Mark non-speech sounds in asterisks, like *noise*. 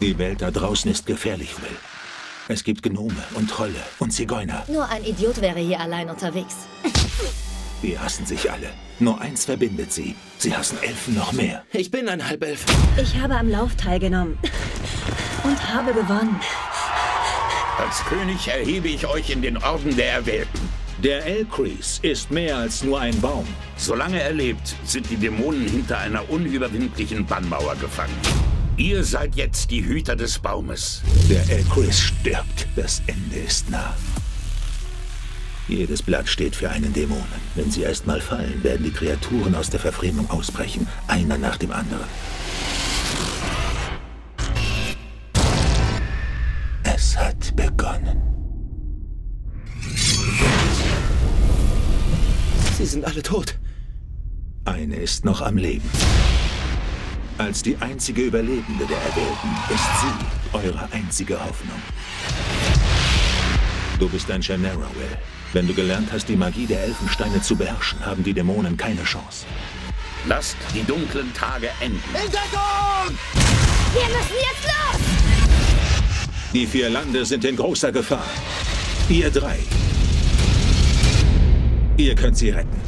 Die Welt da draußen ist gefährlich, Will. Es gibt Gnome und Trolle und Zigeuner. Nur ein Idiot wäre hier allein unterwegs. *laughs* Die hassen sich alle. Nur eins verbindet sie. Sie hassen Elfen noch mehr. Ich bin ein Halbelf. Ich habe am Lauf teilgenommen. Und habe gewonnen. Als König erhebe ich euch in den Orden der Erwählten. Der Elcrease ist mehr als nur ein Baum. Solange er lebt, sind die Dämonen hinter einer unüberwindlichen Bannmauer gefangen. Ihr seid jetzt die Hüter des Baumes. Der Elcrease stirbt. Das Ende ist nah. Jedes Blatt steht für einen Dämonen. Wenn sie erst mal fallen, werden die Kreaturen aus der Verfremdung ausbrechen, einer nach dem anderen. Es hat begonnen. Sie sind alle tot. Eine ist noch am Leben. Als die einzige Überlebende der Erwählten ist sie eure einzige Hoffnung. Du bist ein Shannara, Will. Wenn du gelernt hast, die Magie der Elfensteine zu beherrschen, haben die Dämonen keine Chance. Lasst die dunklen Tage enden. Entdeckung! Wir müssen jetzt los! Die vier Lande sind in großer Gefahr. Ihr drei. Ihr könnt sie retten.